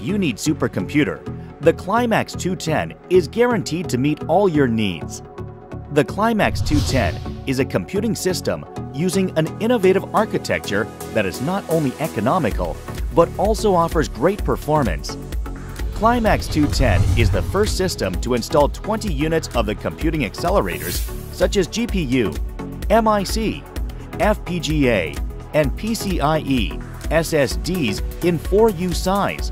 you need supercomputer, the Klimax 210 is guaranteed to meet all your needs. The Klimax 210 is a computing system using an innovative architecture that is not only economical, but also offers great performance. Klimax 210 is the first system to install 20 units of the computing accelerators such as GPU, MIC, FPGA, and PCIe SSDs in 4U size.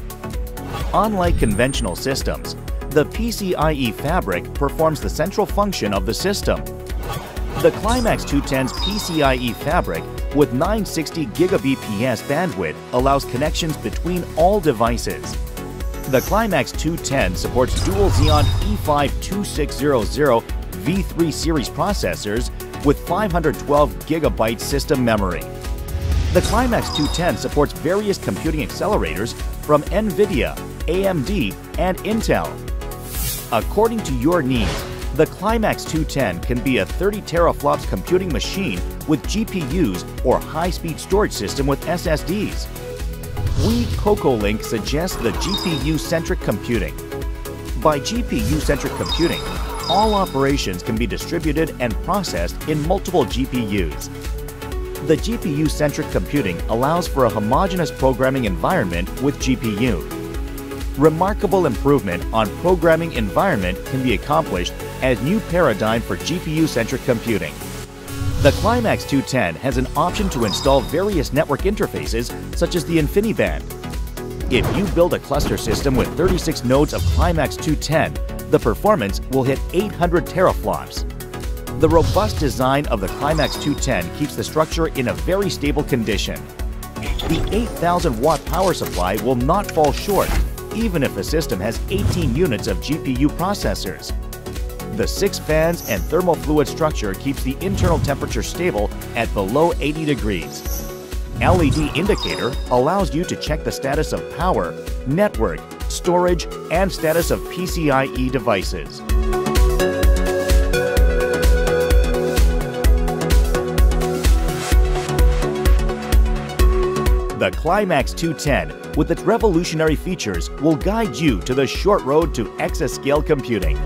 Unlike conventional systems, the PCIe fabric performs the central function of the system. The Klimax 210's PCIe fabric with 960 gigabps bandwidth allows connections between all devices. The Klimax 210 supports dual Xeon E5-2600 V3 series processors with 512 gigabyte system memory. The Klimax 210 supports various computing accelerators from NVIDIA, AMD, and Intel. According to your needs, the Klimax 210 can be a 30 teraflops computing machine with GPUs or high-speed storage system with SSDs. We CoCoLink suggests the GPU-centric computing. By GPU-centric computing, all operations can be distributed and processed in multiple GPUs. The GPU-centric computing allows for a homogeneous programming environment with GPU. Remarkable improvement on programming environment can be accomplished as new paradigm for GPU-centric computing. The Klimax 210 has an option to install various network interfaces such as the InfiniBand. If you build a cluster system with 36 nodes of Klimax 210, the performance will hit 800 teraflops. The robust design of the Klimax 210 keeps the structure in a very stable condition. The 8000 watt power supply will not fall short, even if a system has 18 units of GPU processors. The six fans and thermal fluid structure keeps the internal temperature stable at below 80 degrees. LED indicator allows you to check the status of power, network, storage, and status of PCIe devices. The Klimax 210, with its revolutionary features, will guide you to the short road to exascale computing.